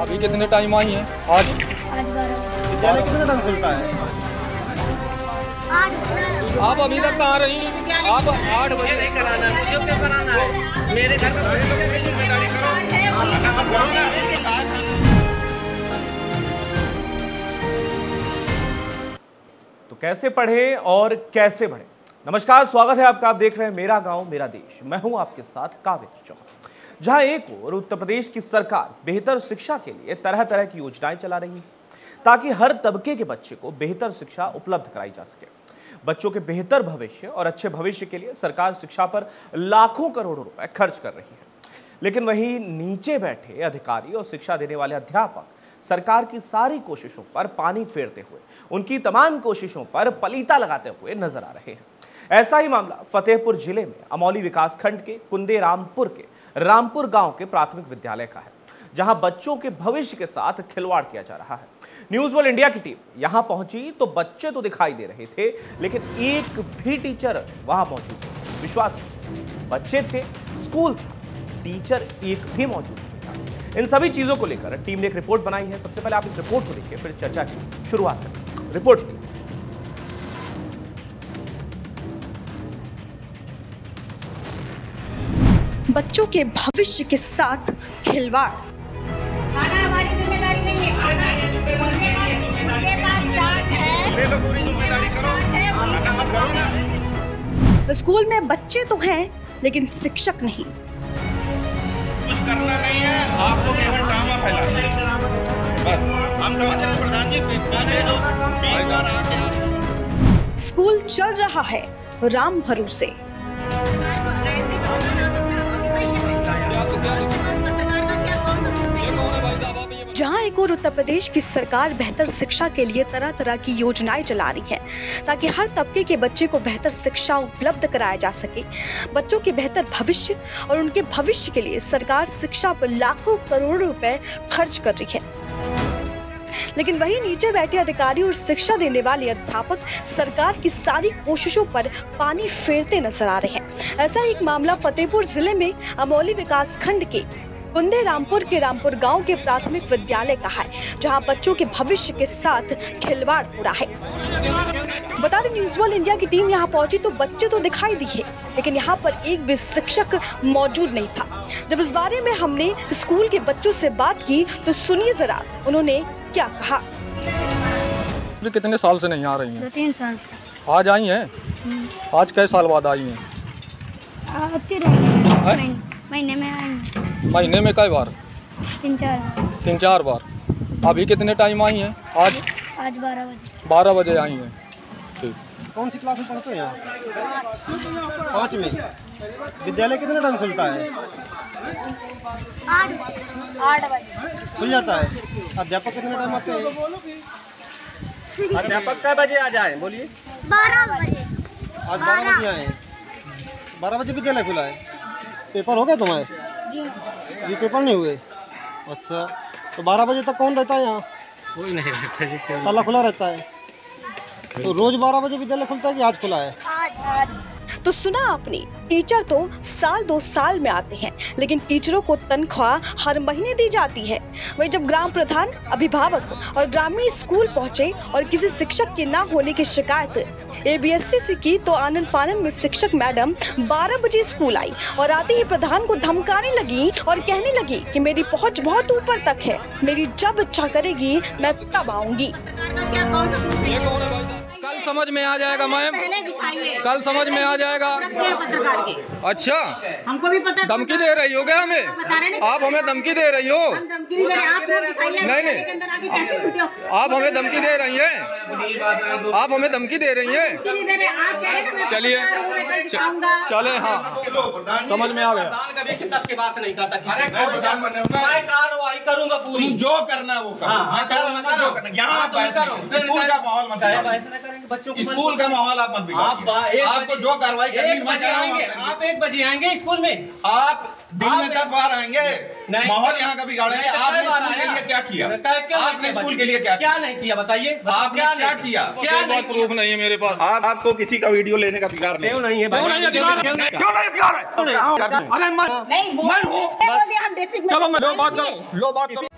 अभी कितने time I हैं? आज? आज विद्यालय कितने टाइम खुलता है? आज आप अभी तक कहाँ रही आप आठ बजे। नहीं कराना मुझे क्यों कराना है मेरे घर में तो कैसे पढ़े और कैसे बढ़े? नमस्कार स्वागत है आपका। आप देख रहे हैं मेरा गाँव मेरा देश। मैं हूँ आपके साथ काव्य चौहान। जहाँ एक और उत्तर प्रदेश की सरकार बेहतर शिक्षा के लिए तरह तरह की योजनाएँ चला रही है, ताकि हर तबके के बच्चे को बेहतर शिक्षा उपलब्ध कराई जा सके। बच्चों के बेहतर भविष्य और अच्छे भविष्य के लिए सरकार शिक्षा पर लाखों करोड़ों रुपए खर्च कर रही है। लेकिन वहीं नीचे बैठे अधिकारी और शिक्षा देने वाले अध्यापक सरकार की सारी कोशिशों पर पानी फेरते हुए, उनकी तमाम कोशिशों पर पलीता लगाते हुए नज़र आ रहे हैं। ऐसा ही मामला फतेहपुर ज़िले में अमौली विकास खंड के कुंदे रामपुर के रामपुर गाँव के प्राथमिक विद्यालय का है, जहाँ बच्चों के भविष्य के साथ खिलवाड़ किया जा रहा है। न्यूज़ वर्ल्ड इंडिया की टीम यहाँ पहुँची तो बच्चे तो दिखाई दे रहे थे, लेकिन एक भी टीचर वहाँ मौजूद विश्वास बच्चे थे, स्कूल था, टीचर एक भी मौजूद था। इन सभी चीज़ों को लेकर टीम ने एक रिपोर्ट बनाई है। सबसे पहले आप इस रिपोर्ट को देखिए, फिर चर्चा की। शुरुआत करें। रिपोर्ट प्लीज़ बच्चों के भविष्य के साथ खिलवाड़। है। है। ना। स्कूल में बच्चे तो हैं लेकिन शिक्षक नहीं। कुछ करना नहीं है। आपको केवल ड्रामा फैलाना है। बस। हम समझ रहे प्रधान जी स्कूल चल रहा है राम भरोसे। जहाँ एक और उत्तर प्रदेश की सरकार बेहतर शिक्षा के लिए तरह तरह की योजनाएँ चला रही है, ताकि हर तबके के बच्चे को बेहतर शिक्षा उपलब्ध कराया जा सके। बच्चों के बेहतर भविष्य और उनके भविष्य के लिए सरकार शिक्षा पर लाखों करोड़ रुपए खर्च कर रही है। लेकिन वही नीचे बैठे अधिकारी और शिक्षा देने वाले अध्यापक सरकार की सारी कोशिशों पर पानी फेरते नज़र आ रहे हैं। ऐसा एक मामला फतेहपुर ज़िले में अमौली विकास खंड के कुंदे रामपुर के रामपुर गाँव के प्राथमिक विद्यालय का है, जहाँ बच्चों के भविष्य के साथ खिलवाड़ हो रहा है। बता दें, न्यूज़ वर्ल्ड इंडिया की टीम यहाँ पहुँची तो बच्चे तो दिखाई दिए, लेकिन यहाँ पर एक भी शिक्षक मौजूद नहीं था। जब इस बारे में हमने स्कूल के बच्चों से बात की तो सुनिए जरा, उन्होंने क्या कहा? ये कितने साल से नहीं आ रही हैं? तीन साल से। आज आई हैं? आज कई साल बाद आई हैं? आती रही हैं? महीने महीने में आई महीने में कई बार? तीन चार तीन चार बार। अभी कितने टाइम आई हैं? आज? आज बारह बजे। बारह बजे आई हैं। ठीक। कौन सी क्लास में पढ़ते हैं यहाँ पाँच में विद्यालय कितने टाइम खुलता है? आठ आठ बजे। खुल जाता है? अध्यापक कितने टाइम आते हैं? अध्यापक कै बजे आ जाए? बोलिए। बारह बजे। आज बारह बजे आए। बारह बजे विद्यालय खुला है? पेपर हो गया तुम्हारे? जी। ये पेपर नहीं हुए? अच्छा तो बारह बजे तक कौन रहता है यहाँ? कोई नहीं जी ताला खुला रहता है? तो रोज बारह बजे विद्यालय खुलता है कि आज खुला है? आज। आज। तो सुना आपने टीचर तो साल दो साल में आते हैं, लेकिन टीचरों को तनख्वाह हर महीने दी जाती है। वही जब ग्राम प्रधान, अभिभावक और ग्रामीण स्कूल पहुँचे और किसी शिक्षक के ना होने की शिकायत एबीएससी से की तो आनंद फानंद में शिक्षक मैडम 12 बजे स्कूल आई और आते ही प्रधान को धमकाने लगी और कहने लगी कि मेरी पहुँच बहुत ऊपर तक है, मेरी जब इच्छा करेगी, मैं तब आऊँगी। है कल समझ में आ जाएगा मैम। पहले दिखाइए। कल समझ में आ जाएगा। पत्रकार के। अच्छा। हमको भी पता धमकी दे रही हो क्या हमें? बता रहे आप हमें धमकी दे रही हो? नहीं आप नहीं, हो? आप हमें धमकी दे रही हैं? आप हमें धमकी दे रही हैं? हैं चलिए। हूँ, चले हाँ। समझ में आ गया। कभी किताब की बात नहीं करता। मैं मैं कार्रवाई करूँगा पूरी। जो करना वो करो। हाँ, हाँ, करो, मैं करो। जो करना यहाँ हाँ, मैं- का माहौल मत बच्चों को स्कूल का माहौल आप मत आप बा- बिगाड़ो एक आपको जो कार्रवाई करनी एक मैं बजे कह रहा हूँ आप एक बजे आएँगे स्कूल में? आप दिन में दस बार आएँगे। माहौल यहाँ का बिगाड़ेंगे। तो आपने स्कूल के लिए क्या किया? आपने स्कूल के लिए क्या क्या नहीं किया बताइए। आपने क्या नहीं किया? क्या? नहीं प्रूफ नहीं है मेरे पास। आप आपको किसी का वीडियो लेने का अधिकार नहीं। क्यों नहीं है क्यों नहीं अधिकार? क्यों नहीं? अधिकार है? अरे मैं मैं हूँ। हम चलो मैं लो बात लो बात करो।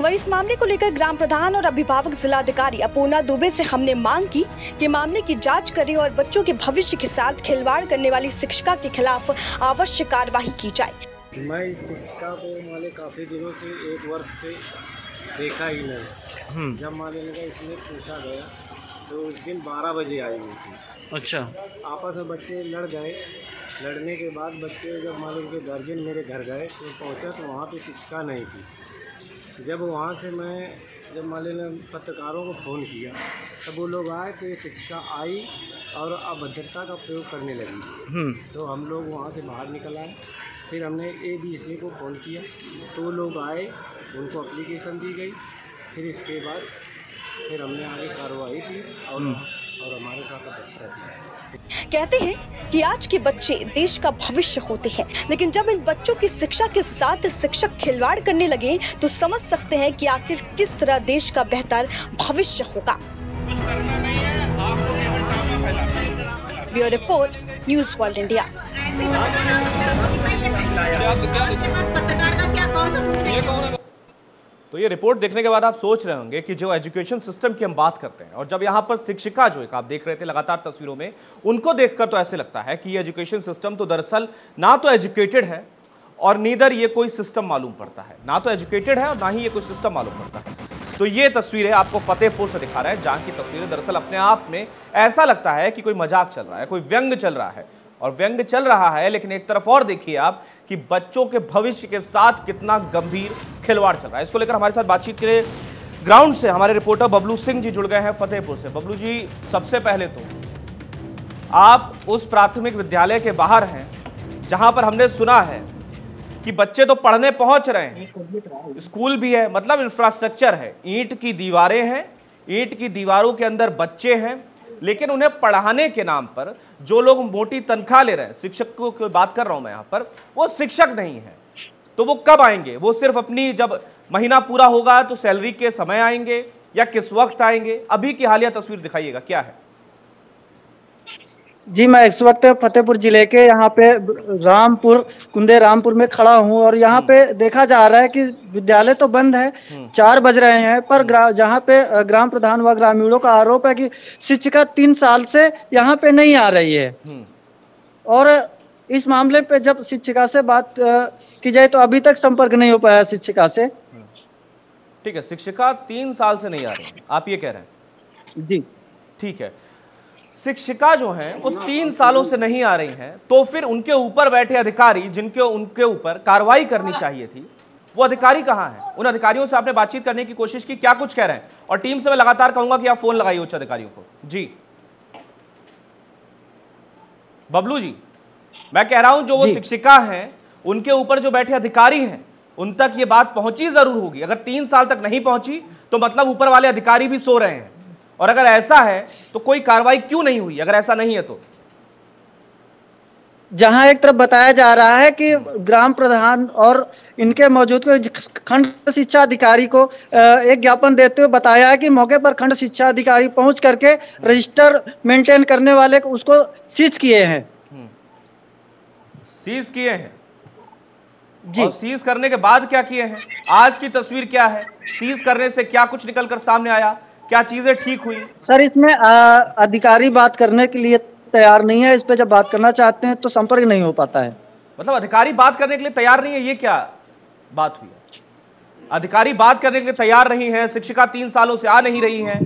वही इस मामले को लेकर ग्राम प्रधान और अभिभावक जिलाधिकारी अपूर्णा दुबे से हमने मांग की कि मामले की जाँच करें और बच्चों के भविष्य के साथ खिलवाड़ करने वाली शिक्षिका के खिलाफ आवश्यक कार्रवाई की जाए। मैं इस शिक्षा को माले काफ़ी दिनों से एक वर्ष से देखा ही नहीं। जब माले लगा इसमें पूछा गया तो उस दिन बारह बजे आई हुई थी। अच्छा। आपस में बच्चे लड़ गए। लड़ने के बाद बच्चे जब मान लो उनके गार्जियन मेरे घर गए तो पहुँचा तो वहाँ पे शिक्षिका नहीं थी। जब वहाँ से मैं जब मान ने पत्रकारों को फ़ोन किया तब वो लोग आए तो ये शिक्षिका आई और अभद्रता का प्रयोग करने लगी। तो हम लोग वहाँ से बाहर निकल आए। फिर हमने ए बी सी को फ़ोन किया। तो वो लोग आए उनको अप्लीकेशन दी गई। फिर इसके बाद फिर हमने आगे कार्रवाई की और और हमारे साथ अभद्रता की। कहते हैं कि आज के बच्चे देश का भविष्य होते हैं लेकिन जब इन बच्चों की शिक्षा के साथ शिक्षक खिलवाड़ करने लगे तो समझ सकते हैं कि आखिर किस तरह देश का बेहतर भविष्य होगा है है bureau report News World India है तो ये रिपोर्ट देखने के बाद आप सोच रहे होंगे कि जो एजुकेशन सिस्टम की हम बात करते हैं, और जब यहाँ पर शिक्षिका जो एक आप देख रहे थे लगातार तस्वीरों में, उनको देखकर तो ऐसे लगता है कि ये एजुकेशन सिस्टम तो दरअसल ना तो एजुकेटेड है, और नीदर ये कोई सिस्टम मालूम पड़ता है। ना तो एजुकेटेड है, और ना ही ये कोई सिस्टम मालूम पड़ता है। तो ये तस्वीरें आपको फतेहपुर से दिखा रहा है, जहाँ की तस्वीरें दरअसल अपने आप में ऐसा लगता है कि कोई मज़ाक चल रहा है, कोई व्यंग चल रहा है और व्यंग चल रहा है, लेकिन एक तरफ़ और देखिए आप कि बच्चों के भविष्य के साथ कितना गंभीर खिलवाड़ चल रहा है। इसको लेकर हमारे साथ बातचीत के लिए ग्राउंड से हमारे रिपोर्टर बबलू सिंह जी जुड़ गए हैं फतेहपुर से। बबलू जी, सबसे पहले तो आप उस प्राथमिक विद्यालय के बाहर हैं, जहाँ पर हमने सुना है कि बच्चे तो पढ़ने पहुँच रहे हैं। स्कूल भी है मतलब इंफ्रास्ट्रक्चर है। ईंट की दीवारें हैं, ईंट की दीवारों के अंदर बच्चे हैं लेकिन उन्हें पढ़ाने के नाम पर जो लोग मोटी तनख्वाह ले रहे हैं, शिक्षकों की बात कर रहा हूँ मैं यहाँ पर, वो शिक्षक नहीं है। तो वो कब आएँगे? वो सिर्फ़ अपनी जब महीना पूरा होगा तो सैलरी के समय आएँगे या किस वक्त आएँगे? अभी की हालिया तस्वीर दिखाइएगा, क्या है? जी मैं इस वक्त फतेहपुर ज़िले के यहाँ पे रामपुर कुंदे रामपुर में खड़ा हूँ और यहाँ पे देखा जा रहा है कि विद्यालय तो बंद है चार बज रहे हैं पर जहाँ पे ग्राम प्रधान व ग्रामीणों का आरोप है कि शिक्षिका तीन साल से यहाँ पे नहीं आ रही है। हम्म। और इस मामले पे जब शिक्षिका से बात की जाए तो अभी तक संपर्क नहीं हो पाया शिक्षिका से। ठीक है शिक्षिका तीन साल से नहीं आ रही आप ये कह रहे हैं? जी। ठीक है। शिक्षिका जो हैं वो तीन सालों से नहीं आ रही हैं तो फिर उनके ऊपर बैठे अधिकारी जिनके उनके ऊपर कार्रवाई करनी चाहिए थी वो अधिकारी कहाँ हैं? उन अधिकारियों से आपने बातचीत करने की कोशिश की क्या कुछ कह रहे हैं? और टीम से मैं लगातार कहूँगा कि आप फ़ोन लगाइए उच्च अधिकारियों को। जी। बबलू जी मैं कह रहा हूँ जो वो शिक्षिका हैं उनके ऊपर जो बैठे अधिकारी हैं उन तक ये बात पहुँची ज़रूर होगी। अगर तीन साल तक नहीं पहुँची तो मतलब ऊपर वाले अधिकारी भी सो रहे हैं। और अगर ऐसा है तो कोई कार्रवाई क्यों नहीं हुई? अगर ऐसा नहीं है तो। जहाँ एक तरफ़ बताया जा रहा है कि ग्राम प्रधान और इनके मौजूद को खंड शिक्षा अधिकारी को एक ज्ञापन देते हुए बताया है कि मौके पर खंड शिक्षा अधिकारी पहुँच करके रजिस्टर मेंटेन करने वाले को उसको सीज किए हैं। सीज किए हैं? जी। और सीज करने के बाद क्या किए हैं? आज की तस्वीर क्या है? सीज करने से क्या कुछ निकल कर सामने आया? क्या चीज़ें ठीक हुई? सर इसमें अ, अधिकारी बात करने के लिए तैयार नहीं है। इस पे जब बात करना चाहते हैं तो संपर्क नहीं हो पाता है। मतलब अधिकारी बात करने के लिए तैयार नहीं है ये क्या बात हुई अधिकारी बात करने के लिए तैयार नहीं है शिक्षिका तीन सालों से आ नहीं रही है।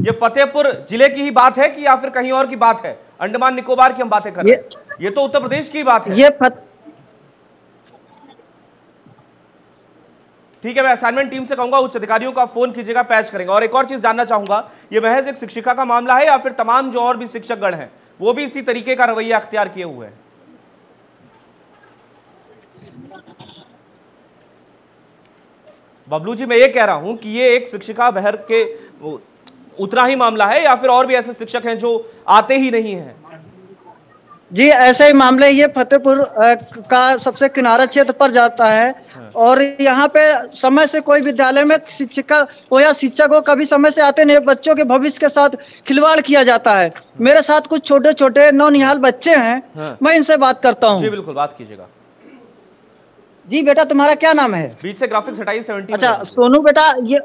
ये फतेहपुर ज़िले की ही बात है कि या फिर कहीं और की बात है? अंडमान निकोबार की हम बातें कर रहे हैं। ये तो उत्तर प्रदेश की बात है। ये फत, ठीक है, मैं असाइनमेंट टीम से कहूँगा, उच्च अधिकारियों का फ़ोन कीजिएगा पैच करेंगे। और एक और चीज़ जानना चाहूँगा, ये महज एक शिक्षिका का मामला है या फिर तमाम जो और भी शिक्षकगण हैं, वो भी इसी तरीके का रवैया अख्तियार किए हुए हैं? बबलू जी, मैं ये कह रहा हूँ कि ये एक शिक्षिका बहर के उतना ही मामला है या फिर और भी ऐसे शिक्षक हैं जो आते ही नहीं हैं? जी ऐसे ही मामले ये फतेहपुर का सबसे किनारा क्षेत्र पर जाता है और यहाँ पे समय से कोई विद्यालय में शिक्षिका हो या शिक्षक हो कभी समय से आते नहीं बच्चों के भविष्य के साथ खिलवाड़ किया जाता है। मेरे साथ कुछ छोटे छोटे नौनिहाल बच्चे हैं हाँ। मैं इनसे बात करता हूँ। जी बिल्कुल बात कीजिएगा। जी बेटा तुम्हारा क्या नाम है? बीच से ग्राफिक्स हटाइए अच्छा सोनू बेटा ये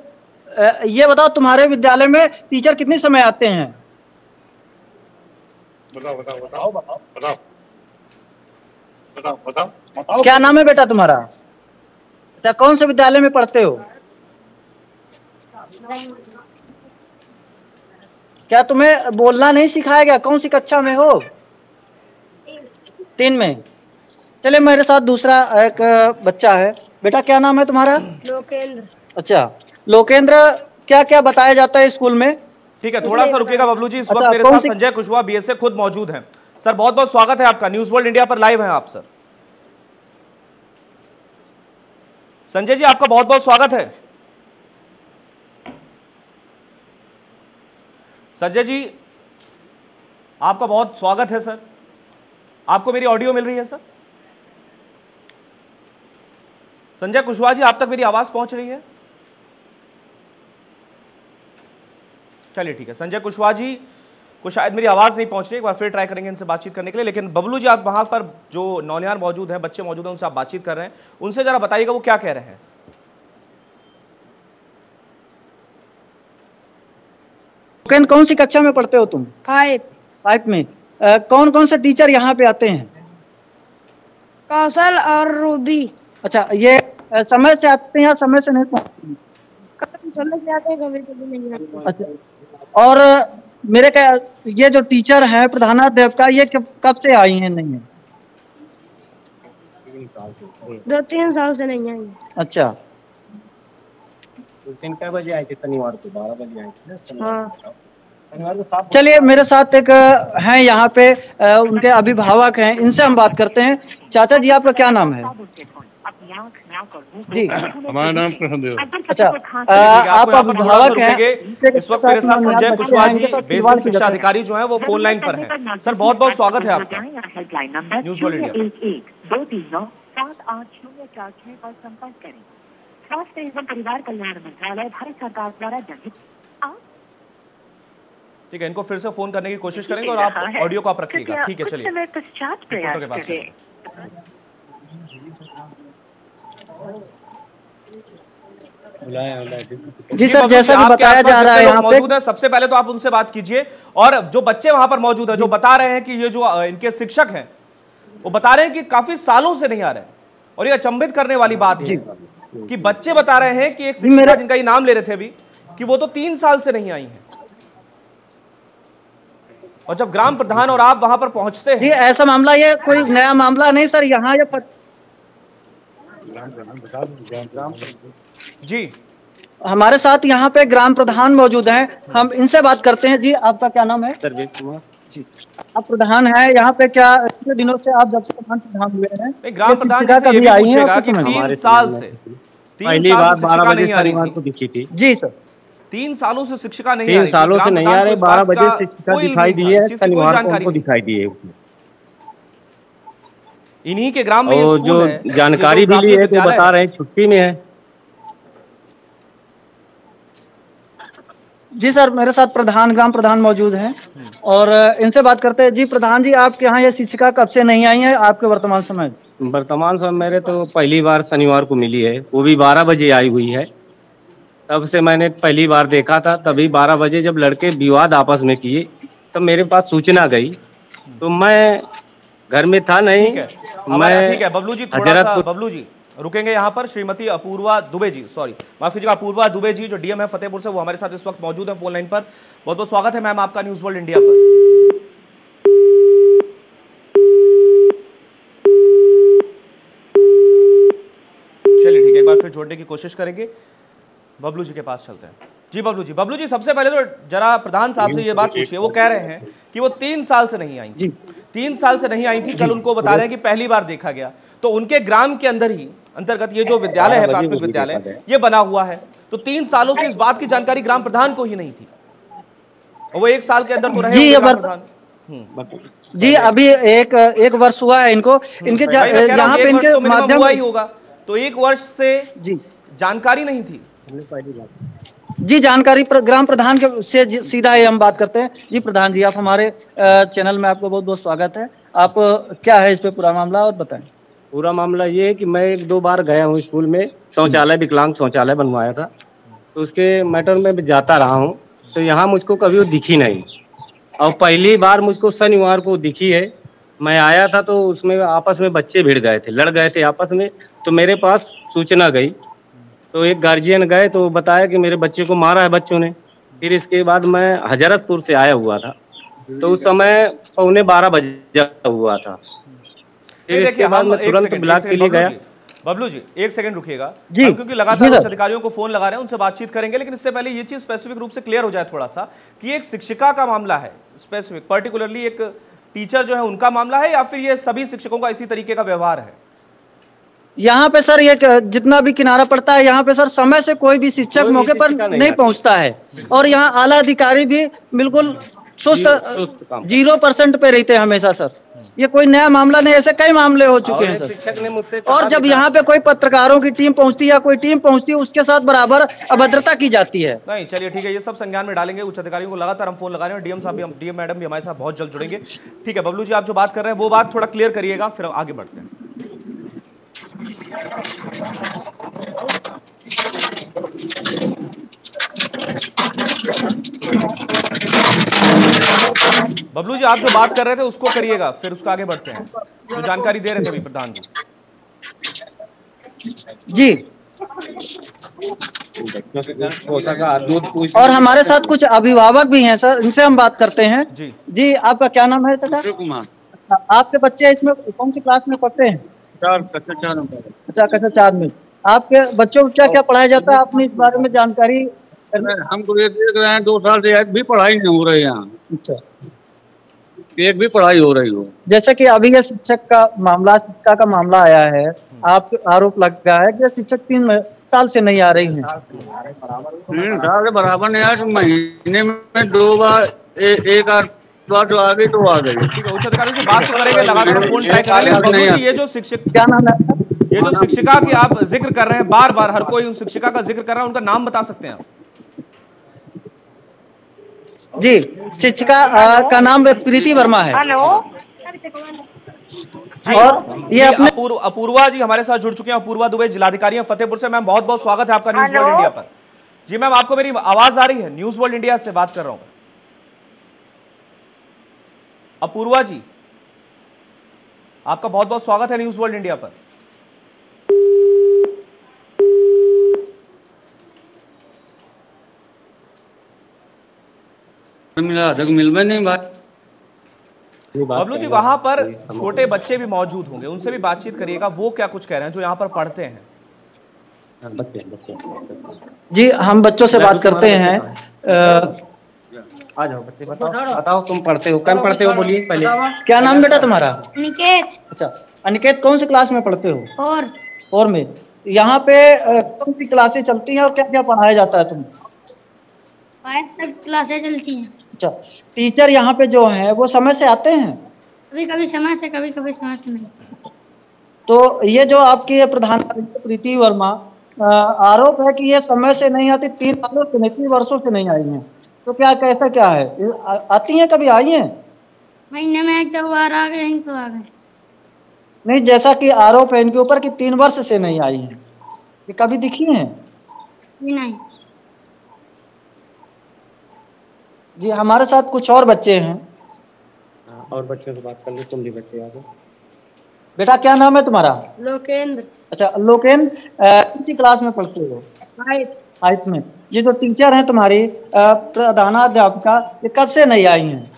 ये बताओ तुम्हारे विद्यालय में टीचर कितने समय आते हैं? बताओ बताओ बताओ। बताओ बताओ। बताओ। बताओ क्या नाम है बेटा तुम्हारा? अच्छा कौन से विद्यालय में पढ़ते हो? क्या तुम्हें बोलना नहीं सिखाया गया? कौन सी कक्षा में हो? तीन में। चले मेरे साथ दूसरा एक बच्चा है। बेटा क्या नाम है तुम्हारा? लोकेंद्र। अच्छा लोकेंद्र क्या क्या बताया जाता है स्कूल में? ठीक है थोड़ा सा रुकेगा बबलू जी इस वक्त अच्छा, मेरे कौन साथ संजय कुशवाहा बीएसए खुद मौजूद हैं। सर बहुत बहुत स्वागत है आपका। न्यूज़ वर्ल्ड इंडिया पर लाइव हैं आप सर। संजय जी आपका बहुत बहुत स्वागत है। संजय जी आपका बहुत स्वागत है सर। आपको मेरी ऑडियो मिल रही है सर? संजय कुशवाहा जी आप तक मेरी आवाज़ पहुँच रही है? चलिए ठीक है संजय कुशवाहा जी को शायद मेरी आवाज़ नहीं पहुँच रही एक बार फिर ट्राई करेंगे इनसे बातचीत करने के लिए लेकिन बबलू जी आप वहाँ पर जो नौनियार मौजूद हैं बच्चे मौजूद हैं उनसे आप बातचीत कर रहे हैं। उनसे ज़रा बताइएगा वो क्या कह रहे हैं। कौन सी कक्षा में पढ़ते हो तुम? फाइव फाइव में। अ, कौन कौन से टीचर यहाँ पे आते हैं? कौशल और रूबी। अच्छा ये समय से आते हैं या समय से नहीं पहुँचते? हैं? कभी चले जाते हैं कभी कभी नहीं आते। अच्छा और मेरे क्या ये जो टीचर हैं प्रधानाध्यापिका ये कब कब से आई है नहीं? है दो तीन साल से नहीं आई। अच्छा। हाँ। चलिए मेरे साथ एक हैं यहाँ पे उनके अभिभावक हैं इनसे हम बात करते हैं। चाचा जी आपका क्या नाम है? जी। हमारा नाम कृष्णदेव अच्छा है, आप अभिभावक हैं। इस वक्त मेरे साथ संजय कुशवाहा जी बेसिक शिक्षा अधिकारी जो है वो फ़ोन लाइन पर हैं। सर बहुत बहुत स्वागत है आपका। न्यूज़ वर्ल्ड इंडिया दो तीन नौ सात आठ शून्य चार छह पर संपर्क करें स्वास्थ्य एवं परिवार कल्याण मंत्रालय भारत सरकार द्वारा जनहित ठीक है इनको फिर से फ़ोन करने की कोशिश करेंगे और आप ऑडियो को आप रखिएगा। ठीक है चलिए। पश्चात प्रयास के पास करें। जी सर जैसा कि आपके बताया जा रहा है यहाँ पे मौजूद हैं सबसे पहले तो आप उनसे बात कीजिए। और जो बच्चे वहाँ पर मौजूद हैं जो बता रहे हैं कि ये जो इनके शिक्षक हैं वो बता रहे हैं कि काफ़ी सालों से नहीं आ रहे और ये अचंभित करने वाली बात है कि बच्चे बता रहे हैं कि एक शिक्षिका जिनका ये नाम ले रहे थे अभी कि वो तो तीन साल से नहीं आई है। और जब ग्राम प्रधान और आप वहाँ पर पहुँचते हैं ऐसा मामला ये कोई नया मामला नहीं सर यहाँ ये पत- जी। हमारे साथ यहाँ पे ग्राम प्रधान मौजूद हैं। हम इनसे बात करते हैं। जी आपका क्या नाम है? सर्वेश कुमार। जी। आप प्रधान हैं। यहाँ पे क्या इतने दिनों से आप जब से प्रधान प्रधान हुए हैं? ग्राम प्रधान शिक्षिका से ये कभी भी आई हैं पूछेगा और कि तीन साल से पहली बार बारह बजे को दिखी थी। जी सर। तीन सालों से शिक्षिका नहीं तीन सालों से नहीं आ रहे। बारह बजे शिक्षिका दिखाई दी है। शनिवार को। दिखाई दी है उसमें। इन्हीं के ग्राम में ये जो है, जानकारी भी ली है तो बता रहे हैं छुट्टी में है। जी सर मेरे साथ प्रधान ग्राम प्रधान मौजूद हैं। और इनसे बात करते हैं। जी प्रधान जी आपके यहाँ ये शिक्षिका कब से नहीं आई है? आपके वर्तमान समय। वर्तमान समय मेरे तो पहली बार शनिवार को मिली है। वो भी बारह बजे आई हुई है। तब से मैंने पहली बार देखा था। तभी बारह बजे जब लड़के विवाद आपस में किए तब मेरे पास सूचना गई। तो मैं घर में था नहीं। ठीक है। मैं ठीक है बबलू जी थोड़ा सा बबलू जी रुकेंगे यहाँ पर श्रीमती अपूर्वा दुबे जी सॉरी माफ़ कीजिएगा अपूर्वा दुबे जी जो डीएम है फतेहपुर से वो हमारे साथ इस वक्त मौजूद है फ़ोन लाइन पर। बहुत बहुत स्वागत है मैम आपका न्यूज़ वर्ल्ड इंडिया पर। चलिए ठीक है एक बार फिर जोड़ने की कोशिश करेंगे। बबलू जी के पास चलते हैं। जी बबलू जी बबलू जी सबसे पहले तो जरा प्रधान साहब से ये बात पूछिए वो कह रहे हैं कि वो तीन साल से नहीं आई। जी। तीन साल से नहीं आई थी कल उनको बता रहे हैं कि पहली बार देखा गया। तो उनके ग्राम के अंदर ही अंतर्गत ये जो विद्यालय है प्राथमिक विद्यालय ये बना हुआ है। तो तीन सालों से इस बात की जानकारी ग्राम प्रधान को ही नहीं थी। वो एक साल के अंदर तो रहे जी, ग्राम प्रधान। जी अभी एक एक वर्ष हुआ है इनको। इनके जा- भाई मैं कह रहा यहाँ पे एक वर्ष इनके तो माध्यम हुआ ही होगा। तो एक वर्ष से जी। जानकारी नहीं थी। जी जानकारी प्र, ग्राम प्रधान के से सीधा ही हम बात करते हैं। जी प्रधान जी आप हमारे चैनल में आपको बहुत बहुत स्वागत है। आप क्या है इस पे पूरा मामला और बताएँ। पूरा मामला ये है कि मैं एक दो बार गया हूँ स्कूल में। शौचालय विकलांग शौचालय बनवाया था। तो उसके मैटर में जाता रहा हूँ। तो यहाँ मुझको कभी वो दिखी नहीं। और पहली बार मुझको शनिवार को दिखी है। मैं आया था तो उसमें आपस में बच्चे भिड़ गए थे लड़ गए थे आपस में। तो मेरे पास सूचना गई तो एक गार्जियन गए तो बताया कि मेरे बच्चे को मारा है बच्चों ने। फिर इसके बाद मैं हजरतपुर से आया हुआ था। तो उस समय पौने बारह बजे हुआ था। फिर इसके बाद मैं तुरंत ब्लॉक के लिए गया। बबलू जी, एक सेकंड रुकिएगा। जी, क्योंकि लगातार। उच्च अधिकारियों को फ़ोन लगा रहे हैं उनसे बातचीत करेंगे लेकिन इससे पहले ये चीज़ स्पेसिफिक रूप से क्लियर हो जाए थोड़ा सा कि एक शिक्षिका का मामला है स्पेसिफिक पर्टिकुलरली एक टीचर जो है उनका मामला है या फिर ये सभी शिक्षकों का इसी तरीके का व्यवहार है? यहाँ पे सर ये जितना भी किनारा पड़ता है यहाँ पे सर समय से कोई भी शिक्षक भी मौके पर नहीं नहीं पहुँचता है। और यहाँ आला अधिकारी भी बिल्कुल सुस्त ज़ीरो परसेंट पे रहते हैं हमेशा सर। ये कोई नया मामला नहीं ऐसे कई मामले हो चुके हैं सर। ने और जब यहाँ पे कोई पत्रकारों की टीम पहुँचती है या कोई टीम पहुँचती है उसके साथ बराबर अभद्रता की जाती है। नहीं चलिए ठीक है ये सब संज्ञान में डालेंगे उच्च अधिकारियों को लगातार हम फ़ोन लगा रहे हैं डीएम साहब भी डीएम मैडम भी हमारे साथ बहुत जल्द जुड़ेंगे। ठीक है बबलू जी आप जो बात कर रहे हैं वो बात थोड़ा क्लियर करिएगा फिर आगे बढ़ते हैं। बबलू जी आप जो बात कर रहे थे उसको करिएगा फिर उसको आगे बढ़ते हैं। जो जानकारी दे रहे थे अभी प्रधान जी। जी। और हमारे साथ कुछ अभिभावक भी हैं सर इनसे हम बात करते हैं। जी। जी आपका क्या नाम है चाचा कुमार। आपके बच्चे इसमें कौन सी क्लास में पढ़ते हैं? अच्छा कक्षा चार में। आपके बच्चों को क्या क्या पढ़ाया जाता है? आपने इस बारे में जानकारी हमको ये देख रहे हैं दो साल से एक भी पढ़ाई नहीं हो रही यहाँ अच्छा। एक भी पढ़ाई हो रही हो। जैसे कि अभी यह शिक्षक का मामला शिक्षा का मामला आया है आप आरोप लग गया है कि शिक्षक तीन साल से नहीं आ रही हैं। साल के बराबर नहीं आया तो महीने में दो बार एक आध बार जो आ गई तो आ गई। ठीक है उच्च अधिकारियों से बात तो करेंगे लगातार फ़ोन ट्राई कर रहे हैं? बबलू जी ये जो शिक्षक क्या नाम है? ये जो शिक्षिका की आप ज़िक्र कर रहे हैं बार बार हर कोई उन शिक्षिका का ज़िक्र कर रहा है उनका नाम बता सकते हैं आप? जी शिक्षिका का नाम प्रीति वर्मा है। हेलो। जी। और ये अपने- अपूर्व अपूर्वा जी हमारे साथ जुड़ चुके हैं अपूर्वा दुबे जिलाधिकारी हैं फतेहपुर से। मैम बहुत बहुत स्वागत है आपका न्यूज़ वर्ल्ड इंडिया पर। जी मैम आपको मेरी आवाज़ आ रही है? न्यूज़ वर्ल्ड इंडिया से बात कर रहा हूँ। अपूर्वा जी आपका बहुत बहुत स्वागत है न्यूज़ वर्ल्ड इंडिया पर। मिला तक मिल में नहीं बात बबलू जी वहाँ पर छोटे बच्चे भी मौजूद होंगे उनसे भी बातचीत करिएगा वो क्या कुछ कह रहे हैं जो यहाँ पर पढ़ते हैं। बच्चे बच्चे। जी हम बच्चों से बात करते हैं आ जाओ बच्चे बताओ बताओ तुम पढ़ते हो? कम पढ़ते हो? बोलिए पहले। क्या नाम बेटा तुम्हारा? अनिकेत। अच्छा अनिकेत कौन सी क्लास में पढ़ते हो? और। और में। यहाँ पे कौन सी क्लासेस चलती हैं और क्या क्या पढ़ाया जाता है तुम फाइव तक क्लासें चलती हैं। अच्छा टीचर यहाँ पे जो है वो समय से आते हैं? कभी कभी समय से कभी कभी समय से नहीं। तो ये जो आपकी प्रधान प्रीति वर्मा आरोप है कि ये समय से नहीं आती तीन सालों से नहीं तीन वर्षों से नहीं आई हैं। तो क्या कैसा क्या है? आ- आती हैं कभी? आई हैं? महीने में एक दो बार आ गए तो आ गए। नहीं जैसा कि आरोप है इनके ऊपर कि तीन वर्ष से नहीं आई हैं। ये कभी दिखी हैं? नहीं। जी हमारे साथ कुछ और बच्चे हैं। हाँ, और बच्चों से बात कर लो तुम भी बच्चे आ जाओ बेटा क्या नाम है तुम्हारा? लोकेंद्र। अच्छा लोकेन अ, कौन सी क्लास में पढ़ते हो? फाइव फाइव में। ये जो टीचर हैं तुम्हारी प्रधानाध्यापिका ये कब से नहीं आई हैं?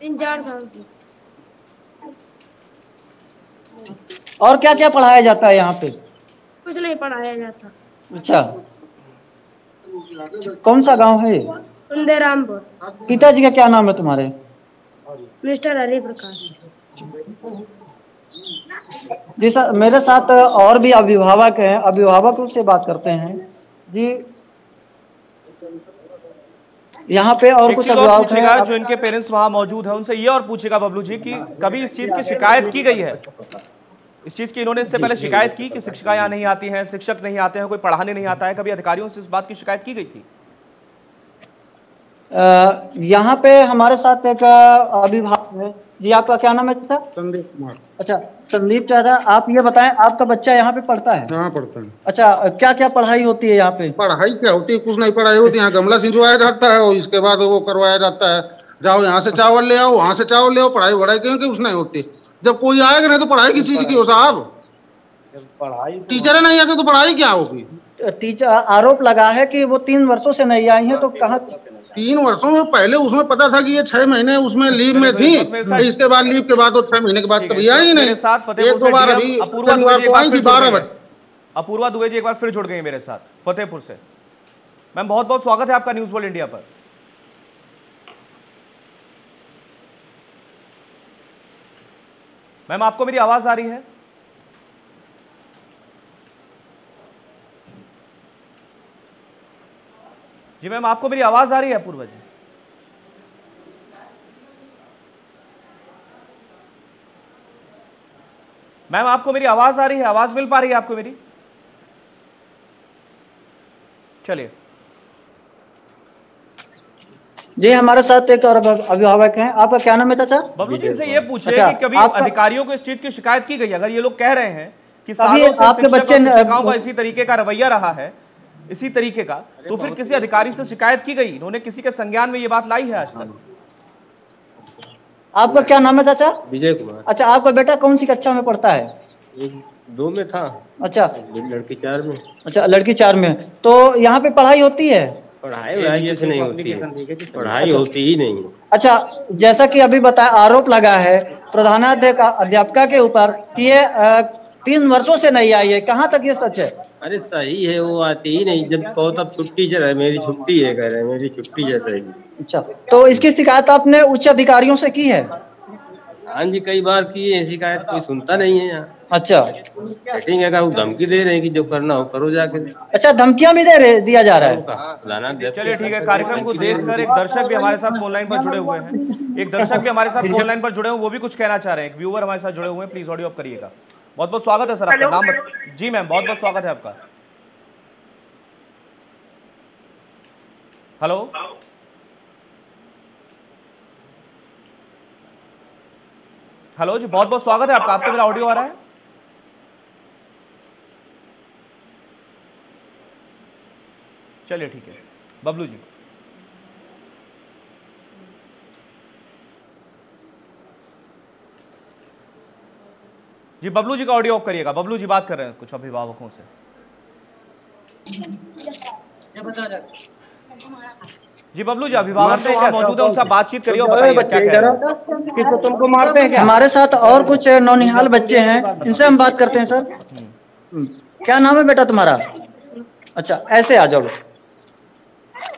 तीन चार साल और क्या क्या पढ़ाया जाता है यहाँ पे? कुछ नहीं पढ़ाया जाता। अच्छा। कौन सा गाँव है ये? पिताजी का क्या नाम है तुम्हारे? मिस्टर हरि प्रकाश। जी सर मेरे साथ और भी अभिभावक हैं। अभिभावकों से बात करते हैं। जी यहाँ पे और कुछ और पूछेगा जो इनके पेरेंट्स वहाँ मौजूद हैं उनसे ये और पूछेगा बबलू जी कि कभी इस चीज़ की शिकायत की गई है? इस चीज़ की इन्होंने इससे पहले शिकायत की कि शिक्षिका यहाँ नहीं आती हैं शिक्षक नहीं आते हैं कोई पढ़ाने नहीं आता है कभी अधिकारियों से इस बात की शिकायत की गई थी? यहाँ पे हमारे साथ एक अभिभावक है। जी आपका क्या नाम है था संदीप कुमार। अच्छा संदीप चाचा आप ये बताएँ आपका बच्चा यहाँ पे पढ़ता है? यहाँ पढ़ता है। अच्छा क्या क्या पढ़ाई होती है यहाँ पे? पढ़ाई क्या होती है? कुछ नहीं पढ़ाई होती है यहाँ गमला सिंचवाया जाता है और इसके बाद वो करवाया जाता है। जाओ यहाँ से चावल ले आओ वहाँ से चावल ले आओ पढ़ाई वढ़ाई क्यों कि कुछ नहीं होती। जब कोई आएगा नहीं तो पढ़ाई किस चीज़ की हो साहब? पढ़ाई टीचर नहीं आते तो पढ़ाई क्या होगी? टीचर आरोप लगा है कि वो तीन वर्षों से नहीं आई है तो कहाँ तीन वर्षों में पहले उसमें पता था कि ये छह महीने उसमें लीव में थी। इसके बाद लीव के बाद वो छह महीने के बाद कभी आई नहीं। एक दो बार अभी अपूर्वा शनिवार दुबे जी को एक आई बार थी फिर जुड़ बारह गई बजे। अपूर्वा दुबे जी एक बार फिर जुड़ गई मेरे साथ फतेहपुर से। मैम बहुत बहुत स्वागत है आपका न्यूज़ वर्ल्ड इंडिया पर। मैम आपको मेरी आवाज़ आ रही है? जी मैम आपको मेरी आवाज़ आ रही है अपूर्वा जी मैम आपको मेरी आवाज़ आ रही है? आवाज़ मिल पा रही है आपको मेरी? चलिए। जी हमारे साथ एक और अभिभावक हैं। आपका क्या नाम है चाचा? बबलू जी से ये पूछे अच्छा, कि कभी अधिकारियों को इस चीज़ की शिकायत की गई अगर ये लोग कह रहे हैं कि सालों से आपके बच्चे का इसी तरीके का रवैया रहा है इसी तरीके का। तो फिर किसी अधिकारी से शिकायत की गई? इन्होंने किसी के संज्ञान में ये बात लाई है आज तक? आपका क्या नाम है चाचा? विजय कुमार। अच्छा आपका बेटा कौन सी कक्षा में पढ़ता है? दो में था। अच्छा। लड़की चार में। अच्छा लड़की चार में। तो यहाँ पे पढ़ाई होती है? पढ़ाई वढ़ाई नहीं होती है। पढ़ाई होती ही नहीं अच्छा जैसा कि अभी बताया आरोप लगा है प्रधानाध्यापक अध्यापिका के ऊपर कि ये तीन वर्षों से नहीं आई है। कहाँ तक ये सच है? अरे सही है वो आती ही नहीं। जब कहो तब छुट्टी चल है मेरी छुट्टी है कह रहे हैं मेरी छुट्टी चल रही अच्छा तो इसकी शिकायत आपने उच्च अधिकारियों से की है? हाँ जी कई बार की है शिकायत कोई सुनता नहीं है यहाँ। अच्छा। सेटिंग है वो धमकी दे रहे हैं कि जो करना हो करो जाके। अच्छा धमकियाँ भी दे रहे दिया जा रहा है? चलिए ठीक है कार्यक्रम को देखकर एक दर्शक भी हमारे साथ फ़ोन लाइन पर जुड़े हुए हैं। एक दर्शक भी हमारे साथ फ़ोन लाइन पर जुड़े हुए वो भी कुछ कहना चाह रहे हैं। एक व्यूअर हमारे साथ जुड़े हुए हैं प्लीज़ ऑडियो अप करिएगा। बहुत बहुत स्वागत है सर आपका नाम बत- जी मैम बहुत बहुत स्वागत है आपका। हेलो। हेलो जी बहुत बहुत स्वागत है आपका। आपको मेरा ऑडियो आ रहा है? चलिए ठीक है। बबलू जी। जी बबलू जी का ऑडियो ऑफ़ करिएगा। बबलू जी बात कर रहे हैं कुछ अभिभावकों से। जी बबलू जी अभिभावक तो वहाँ मौजूद है उनसे बातचीत करिए और बताइए क्या कह रहे हैं। किसको तुमको मारते हैं क्या? हमारे साथ और कुछ नौनिहाल बच्चे हैं इनसे हम बात करते हैं सर। हम्म। क्या नाम है बेटा तुम्हारा? अच्छा ऐसे आ जाओ।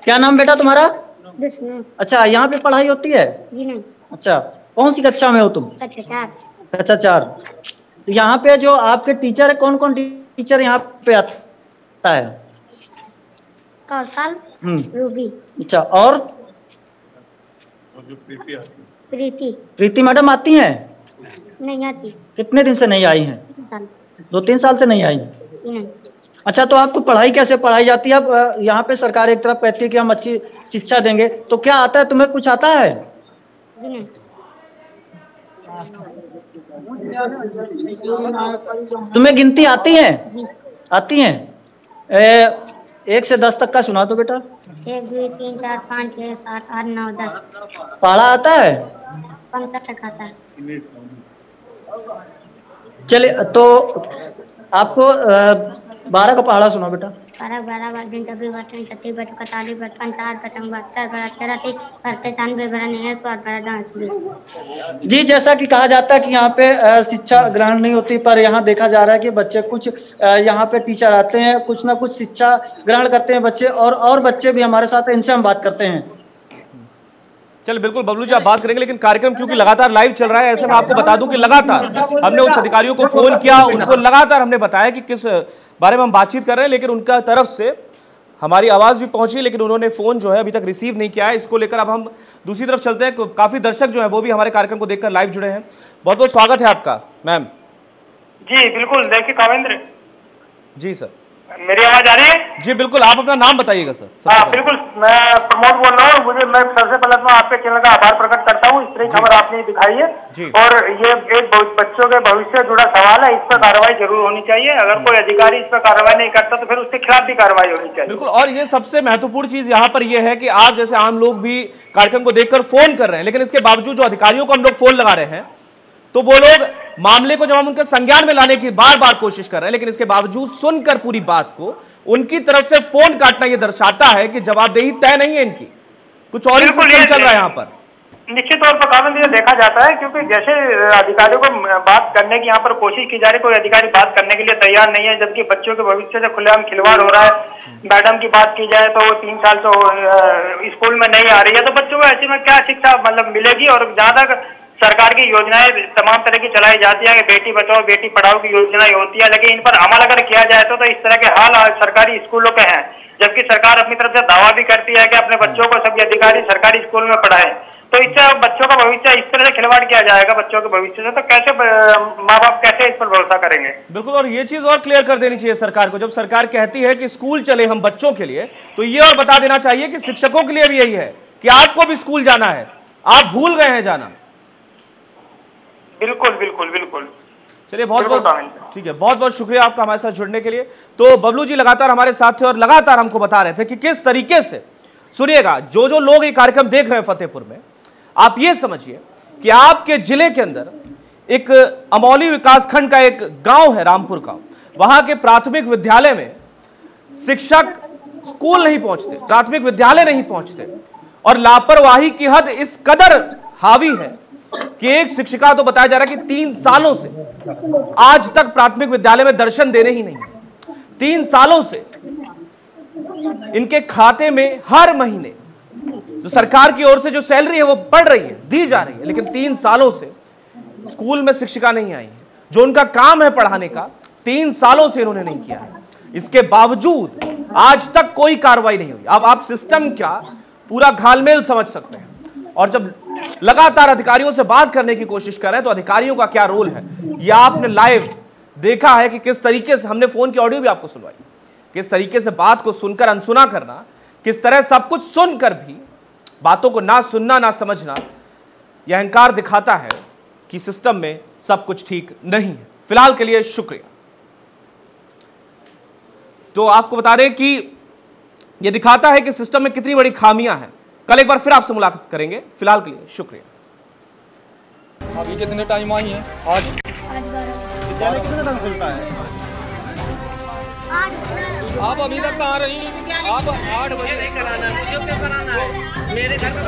क्या नाम बेटा तुम्हारा? अच्छा यहाँ पे पढ़ाई होती है? जी नहीं अच्छा कौन सी कक्षा में हो तुम? अच्छा चार। कक्षा चार। तो यहाँ पे जो आपके टीचर है कौन कौन टीचर यहाँ पे आता है? कौशल हम्म। रूबी। अच्छा और? प्रीति। प्रीति मैडम आती हैं? नहीं आती। कितने दिन से नहीं आई हैं? दो तीन साल से नहीं आई? नहीं। अच्छा तो आपको पढ़ाई कैसे पढ़ाई जाती है? अब यहाँ पे सरकार एक तरफ़ कहती है कि हम अच्छी शिक्षा देंगे तो क्या आता है? तुम्हें कुछ आता है? नहीं। तुम्हें गिनती आती है? आती है? ए, एक से दस तक का सुना दो बेटा। एक दो तीन चार पाँच छः सात आठ नौ दस। पढ़ा आता है? पंद्रह तक आता है। चलिए तो आपको बारह का पहाड़ा सुना बेटा। बारह बारह बार दिन छब्बीस तीन छत्तीस बार इकतालीस बार पंचास पचंग बहत्तर, बारह तिरासी तिरानवे आठ बारह दस, बीस। जी, जैसा कि कहा जाता है कि यहाँ पे शिक्षा ग्रहण नहीं होती, पर यहाँ देखा जा रहा है कि बच्चे कुछ यहाँ पे टीचर आते हैं, कुछ ना कुछ शिक्षा ग्रहण करते हैं बच्चे, और और बच्चे भी हमारे साथ, इनसे हम बात करते हैं। चल बिल्कुल बबलू जी आप बात करेंगे लेकिन कार्यक्रम क्योंकि लगातार लाइव चल रहा है ऐसे में आपको बता दूँ कि लगातार हमने उच्च अधिकारियों को फ़ोन किया उनको लगातार हमने बताया कि किस बारे में हम बातचीत कर रहे हैं लेकिन उनका तरफ़ से हमारी आवाज़ भी पहुँची लेकिन उन्होंने फ़ोन जो है अभी तक रिसीव नहीं किया है। इसको लेकर अब हम दूसरी तरफ़ चलते हैं काफ़ी दर्शक जो है वो भी हमारे कार्यक्रम को देखकर लाइव जुड़े हैं। बहुत बहुत स्वागत है आपका मैम जी बिल्कुल देखिए कावेंद्र। जी सर मेरी आवाज़ आ रही है? जी बिल्कुल आप अपना नाम बताइएगा सर। हाँ बिल्कुल मैं प्रमोद बोल रहा हूँ। मुझे मैं सबसे पहले तो आपके चैनल का आभार प्रकट करता हूँ। इस तरह खबर आपने दिखाई है। जी। और ये एक बच्चों के भविष्य से जुड़ा सवाल है इस पर कार्रवाई ज़रूर होनी चाहिए। अगर कोई अधिकारी इस पर कार्रवाई नहीं करता तो फिर उसके खिलाफ भी कार्रवाई होनी चाहिए। बिल्कुल और ये सबसे महत्वपूर्ण चीज़ यहाँ पर यह है की आप जैसे आम लोग भी कार्यक्रम को देखकर फ़ोन कर रहे हैं लेकिन इसके बावजूद जो अधिकारियों को हम लोग फ़ोन लगा रहे हैं तो वो लोग मामले को जब हम उनके संज्ञान में लाने की बार बार कोशिश कर रहे हैं लेकिन इसके बावजूद सुनकर पूरी बात को उनकी तरफ़ से फ़ोन काटना ये दर्शाता है कि जवाबदेही तय नहीं है इनकी। कुछ और ही सिस्टम चल रहा है यहाँ पर। निश्चित तौर पर कानून ये देखा जाता है क्योंकि जैसे अधिकारियों को बात करने की यहाँ पर कोशिश की जा रही है कोई अधिकारी बात करने के लिए तैयार नहीं है जबकि बच्चों के भविष्य से खुलेआम खिलवाड़ हो रहा है मैडम की बात की जाए तो वो तीन साल से स्कूल में नहीं आ रही है तो बच्चों को ऐसे में क्या शिक्षा मतलब मिलेगी? और ज़्यादा सरकार की योजनाएँ तमाम तरह की चलाई जाती है बेटी बचाओ बेटी पढ़ाओ की योजनाएँ होती है लेकिन इन पर अमल अगर किया जाए तो, तो इस तरह के हाल सरकारी स्कूलों के हैं जबकि सरकार अपनी तरफ़ से दावा भी करती है कि अपने बच्चों को सभी अधिकारी सरकारी स्कूल में पढ़ाए। तो इससे बच्चों का भविष्य इस तरह से खिलवाड़ किया जाएगा बच्चों के भविष्य से तो कैसे माँ बाप कैसे इस पर भरोसा करेंगे? बिल्कुल और ये चीज़ और क्लियर कर देनी चाहिए सरकार को। जब सरकार कहती है कि स्कूल चले हम बच्चों के लिए तो ये और बता देना चाहिए कि शिक्षकों के लिए भी यही है कि आपको भी स्कूल जाना है। आप भूल गए हैं जाना। बिल्कुल बिल्कुल बिल्कुल। चलिए बहुत बहुत ठीक है बहुत बहुत शुक्रिया आपका हमारे साथ जुड़ने के लिए। तो बबलू जी लगातार हमारे साथ थे और लगातार हमको बता रहे थे कि किस तरीके से सुनिएगा जो जो लोग ये कार्यक्रम देख रहे हैं फतेहपुर में आप ये समझिए कि आपके ज़िले के अंदर एक अमौली विकासखंड का एक गाँव है रामपुर का। वहाँ के प्राथमिक विद्यालय में शिक्षक स्कूल नहीं पहुँचते प्राथमिक विद्यालय नहीं पहुँचते और लापरवाही की हद इस कदर हावी है कि एक शिक्षिका तो बताया जा रहा है कि तीन सालों से आज तक प्राथमिक विद्यालय में दर्शन देने ही नहीं तीन सालों से इनके खाते में हर महीने जो सरकार की ओर से जो सैलरी है वो बढ़ रही है, दी जा रही है, लेकिन तीन सालों से स्कूल में शिक्षिका नहीं आई है। जो उनका काम है पढ़ाने का, तीन सालों से इन्होंने नहीं किया है। इसके बावजूद आज तक कोई कार्रवाई नहीं हुई। अब आप सिस्टम क्या पूरा घालमेल समझ सकते हैं। और जब लगातार अधिकारियों से बात करने की कोशिश कर रहे हैं तो अधिकारियों का क्या रोल है? यह आपने लाइव देखा है कि किस तरीके से, हमने फ़ोन की ऑडियो भी आपको सुनवाई। किस तरीके से बात को सुनकर, अनसुना करना, किस तरह सब कुछ सुनकर भी बातों को ना सुनना, ना समझना यह अहंकार दिखाता है कि सिस्टम में सब कुछ ठीक नहीं है। फ़िलहाल के लिए शुक्रिया। तो आपको बता दें कि यह दिखाता है कि सिस्टम में कितनी बड़ी खामियाँ हैं। कल एक बार फिर आपसे मुलाकात करेंगे। फ़िलहाल के लिए शुक्रिया। अभी कितने टाइम आई है? आज? विद्यालय कितने टाइम खुलता है? आप अभी तक कहाँ रही आप आठ बजे नहीं कराना मुझे क्यों कराना है? मेरे घर में